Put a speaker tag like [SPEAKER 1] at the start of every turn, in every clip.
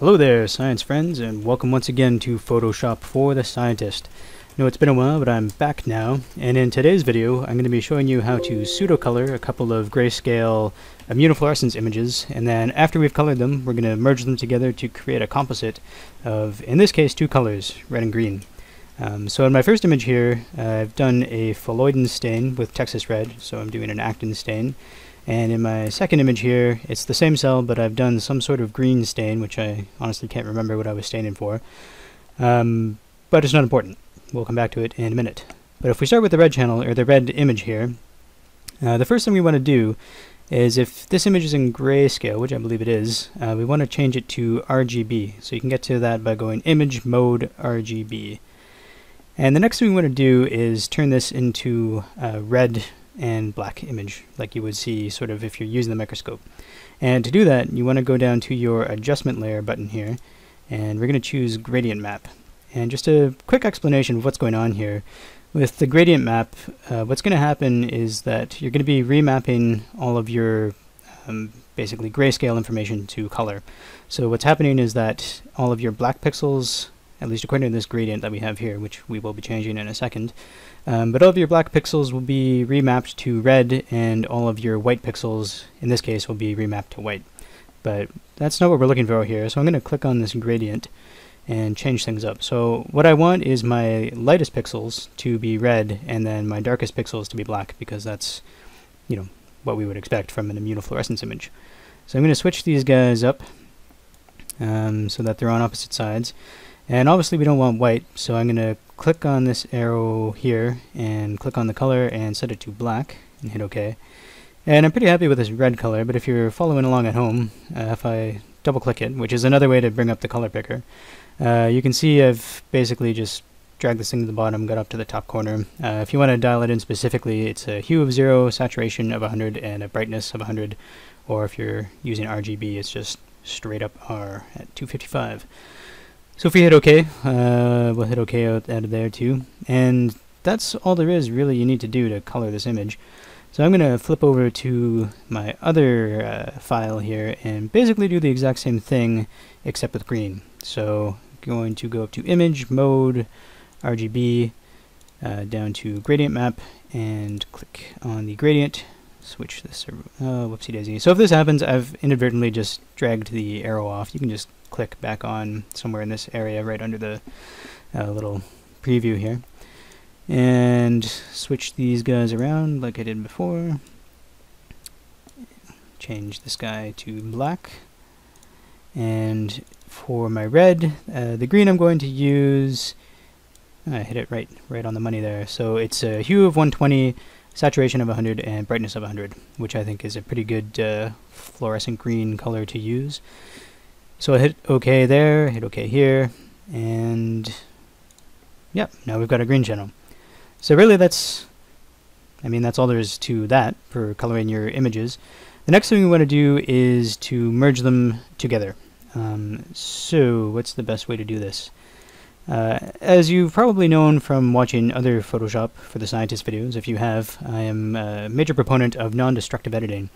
[SPEAKER 1] Hello there, science friends, and welcome once again to Photoshop for the Scientist. I know it's been a while, but I'm back now, and in today's video, I'm going to be showing you how to pseudo-color a couple of grayscale immunofluorescence images, and then after we've colored them, we're going to merge them together to create a composite of, in this case, two colors, red and green. Um, so in my first image here, uh, I've done a phalloidin stain with Texas red, so I'm doing an actin stain. And in my second image here, it's the same cell, but I've done some sort of green stain, which I honestly can't remember what I was staining for. Um, but it's not important. We'll come back to it in a minute. But if we start with the red channel, or the red image here, uh, the first thing we want to do is if this image is in grayscale, which I believe it is, uh, we want to change it to RGB. So you can get to that by going Image Mode RGB. And the next thing we want to do is turn this into uh, red and black image like you would see sort of if you're using the microscope. And to do that, you want to go down to your adjustment layer button here, and we're going to choose gradient map. And just a quick explanation of what's going on here. With the gradient map, uh, what's going to happen is that you're going to be remapping all of your um, basically grayscale information to color. So what's happening is that all of your black pixels at least according to this gradient that we have here, which we will be changing in a second. Um, but all of your black pixels will be remapped to red, and all of your white pixels, in this case, will be remapped to white. But that's not what we're looking for here, so I'm going to click on this gradient and change things up. So what I want is my lightest pixels to be red, and then my darkest pixels to be black, because that's, you know, what we would expect from an immunofluorescence image. So I'm going to switch these guys up um, so that they're on opposite sides. And obviously we don't want white, so I'm going to click on this arrow here and click on the color and set it to black and hit OK. And I'm pretty happy with this red color, but if you're following along at home, uh, if I double click it, which is another way to bring up the color picker, uh, you can see I've basically just dragged this thing to the bottom, got up to the top corner. Uh, if you want to dial it in specifically, it's a hue of 0, saturation of 100, and a brightness of 100. Or if you're using RGB, it's just straight up R at 255. So if we hit OK, uh, we'll hit OK out, out of there too. And that's all there is really you need to do to color this image. So I'm going to flip over to my other uh, file here and basically do the exact same thing except with green. So going to go up to Image, Mode, RGB, uh, down to Gradient Map, and click on the gradient. Switch this, uh, whoopsie daisy. So if this happens, I've inadvertently just dragged the arrow off. You can just click back on somewhere in this area right under the uh, little preview here. And switch these guys around like I did before. Change this guy to black. And for my red, uh, the green I'm going to use, I hit it right, right on the money there. So it's a hue of 120, saturation of 100, and brightness of 100, which I think is a pretty good uh, fluorescent green color to use. So I hit OK there, hit OK here, and yep, now we've got a green channel. So really that's, I mean, that's all there is to that for coloring your images. The next thing we want to do is to merge them together. Um, so what's the best way to do this? Uh, as you've probably known from watching other Photoshop for the Scientist videos, if you have, I am a major proponent of non-destructive editing.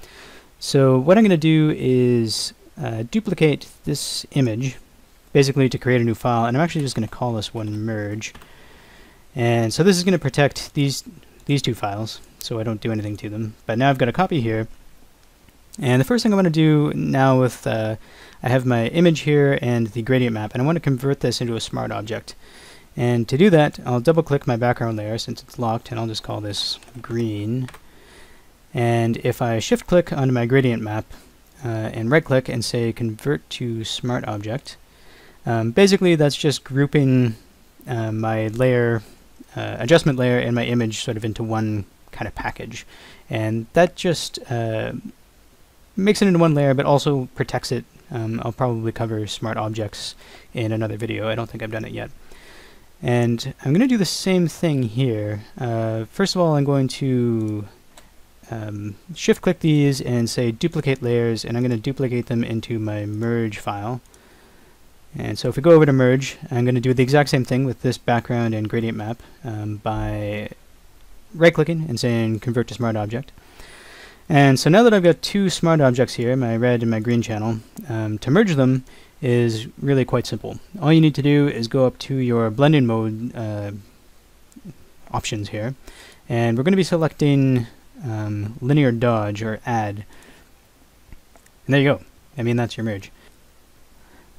[SPEAKER 1] So what I'm going to do is uh, duplicate this image basically to create a new file and I'm actually just going to call this one merge. And so this is going to protect these these two files so I don't do anything to them. But now I've got a copy here and the first thing I want to do now with uh, I have my image here and the gradient map and I want to convert this into a smart object and to do that I'll double click my background layer since it's locked and I'll just call this green and if I shift click onto my gradient map uh, and right click and say convert to smart object. Um, basically that's just grouping uh, my layer, uh, adjustment layer and my image sort of into one kind of package. And that just uh, makes it into one layer but also protects it. Um, I'll probably cover smart objects in another video. I don't think I've done it yet. And I'm going to do the same thing here. Uh, first of all, I'm going to um, shift click these and say duplicate layers and I'm going to duplicate them into my merge file and so if we go over to merge I'm going to do the exact same thing with this background and gradient map um, by right clicking and saying convert to smart object and so now that I've got two smart objects here my red and my green channel um, to merge them is really quite simple. All you need to do is go up to your blending mode uh, options here, and we're going to be selecting um, linear dodge or add. And there you go. I mean, that's your merge.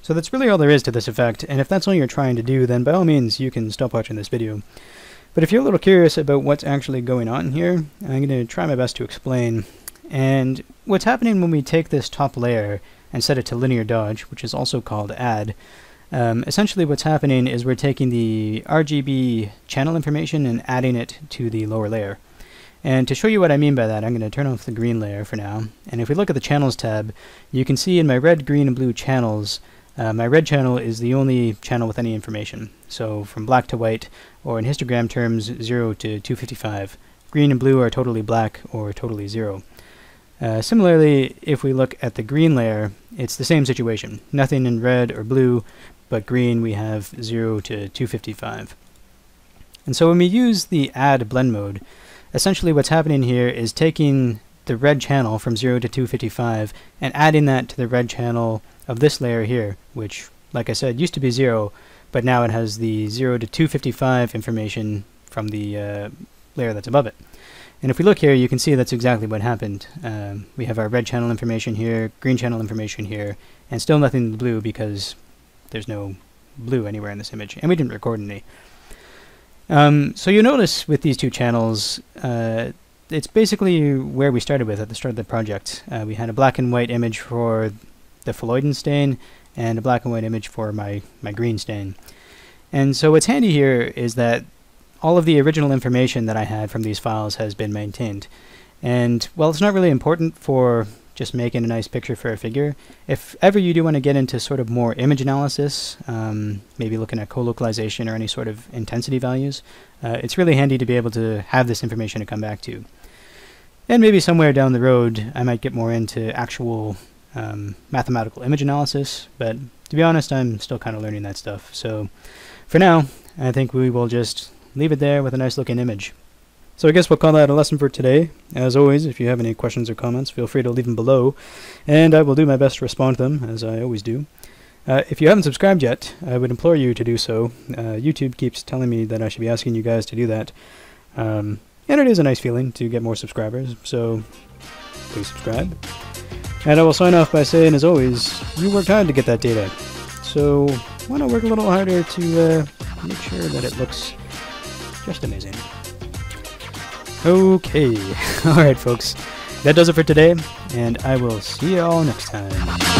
[SPEAKER 1] So that's really all there is to this effect, and if that's all you're trying to do, then by all means you can stop watching this video. But if you're a little curious about what's actually going on here, I'm going to try my best to explain. And what's happening when we take this top layer and set it to linear dodge, which is also called add, um, essentially what's happening is we're taking the RGB channel information and adding it to the lower layer. And to show you what I mean by that, I'm going to turn off the green layer for now. And if we look at the channels tab, you can see in my red, green, and blue channels, uh, my red channel is the only channel with any information. So from black to white, or in histogram terms, 0 to 255. Green and blue are totally black or totally 0. Uh, similarly, if we look at the green layer, it's the same situation. Nothing in red or blue, but green we have 0 to 255. And so when we use the add blend mode, essentially what's happening here is taking the red channel from 0 to 255 and adding that to the red channel of this layer here, which, like I said, used to be 0, but now it has the 0 to 255 information from the uh, layer that's above it. And if we look here, you can see that's exactly what happened. Um, we have our red channel information here, green channel information here, and still nothing in the blue because there's no blue anywhere in this image, and we didn't record any. Um, so you notice with these two channels, uh, it's basically where we started with at the start of the project. Uh, we had a black and white image for the phalloidin stain and a black and white image for my, my green stain. And so what's handy here is that all of the original information that I had from these files has been maintained. And while it's not really important for just making a nice picture for a figure, if ever you do want to get into sort of more image analysis, um, maybe looking at colocalization or any sort of intensity values, uh, it's really handy to be able to have this information to come back to. And maybe somewhere down the road, I might get more into actual um, mathematical image analysis, but to be honest, I'm still kind of learning that stuff. So for now, I think we will just leave it there with a nice looking image. So I guess we'll call that a lesson for today. As always, if you have any questions or comments, feel free to leave them below, and I will do my best to respond to them, as I always do. Uh, if you haven't subscribed yet, I would implore you to do so. Uh, YouTube keeps telling me that I should be asking you guys to do that. Um, and it is a nice feeling to get more subscribers, so please subscribe. And I will sign off by saying, as always, you worked hard to get that data. So why not work a little harder to uh, make sure that it looks just amazing. Okay, alright folks, that does it for today, and I will see you all next time.